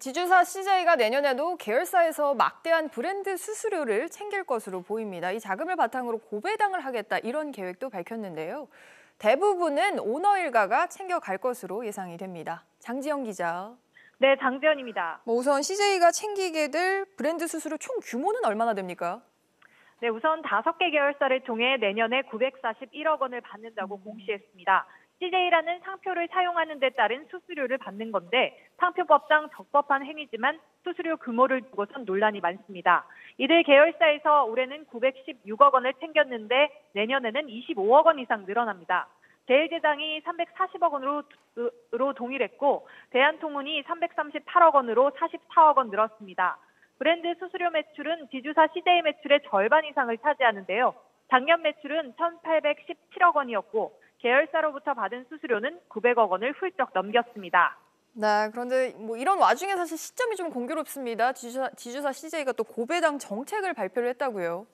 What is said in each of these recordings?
지주사 CJ가 내년에도 계열사에서 막대한 브랜드 수수료를 챙길 것으로 보입니다. 이 자금을 바탕으로 고배당을 하겠다 이런 계획도 밝혔는데요. 대부분은 오너 일가가 챙겨갈 것으로 예상이 됩니다. 장지영 기자. 네, 장지연입니다. 뭐 우선 CJ가 챙기게 될 브랜드 수수료 총 규모는 얼마나 됩니까? 네, 우선 다섯 개 계열사를 통해 내년에 941억 원을 받는다고 음. 공시했습니다. CJ라는 상표를 사용하는 데 따른 수수료를 받는 건데 상표법상 적법한 행위지만 수수료 규모를 두고선 논란이 많습니다. 이들 계열사에서 올해는 916억 원을 챙겼는데 내년에는 25억 원 이상 늘어납니다. 제일제당이 340억 원으로 동일했고 대한통운이 338억 원으로 44억 원 늘었습니다. 브랜드 수수료 매출은 지주사 CJ 매출의 절반 이상을 차지하는데요. 작년 매출은 1,817억 원이었고 계열사로부터 받은 수수료는 900억 원을 훌쩍 넘겼습니다. 네, 그런데 뭐 이런 와중에 사실 시점이 좀 공교롭습니다. 지주사, 지주사 CJ가 또 고배당 정책을 발표를 했다고요.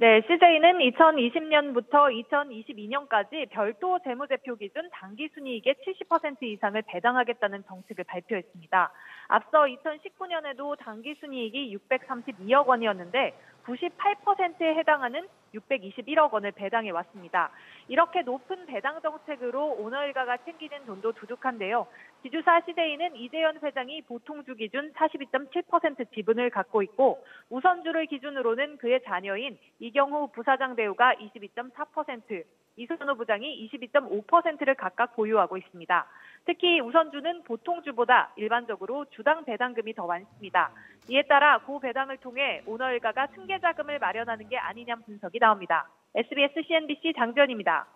네, CJ는 2020년부터 2022년까지 별도 재무제표 기준 당기 순이익의 70% 이상을 배당하겠다는 정책을 발표했습니다. 앞서 2019년에도 당기 순이익이 632억 원이었는데 98%에 해당하는 621억 원을 배당해 왔습니다. 이렇게 높은 배당 정책으로 오너일가가 챙기는 돈도 두둑한데요. 지주사 시대인은 이재현 회장이 보통주 기준 42.7% 지분을 갖고 있고 우선주를 기준으로는 그의 자녀인 이경호 부사장 대우가 22.4%, 이선호 부장이 22.5%를 각각 보유하고 있습니다. 특히 우선주는 보통주보다 일반적으로 주당 배당금이 더 많습니다. 이에 따라 고 배당을 통해 오너일가가 승계 자금을 마련하는 게 아니냐는 분석이 나옵니다. SBS CNBC 장지연입니다.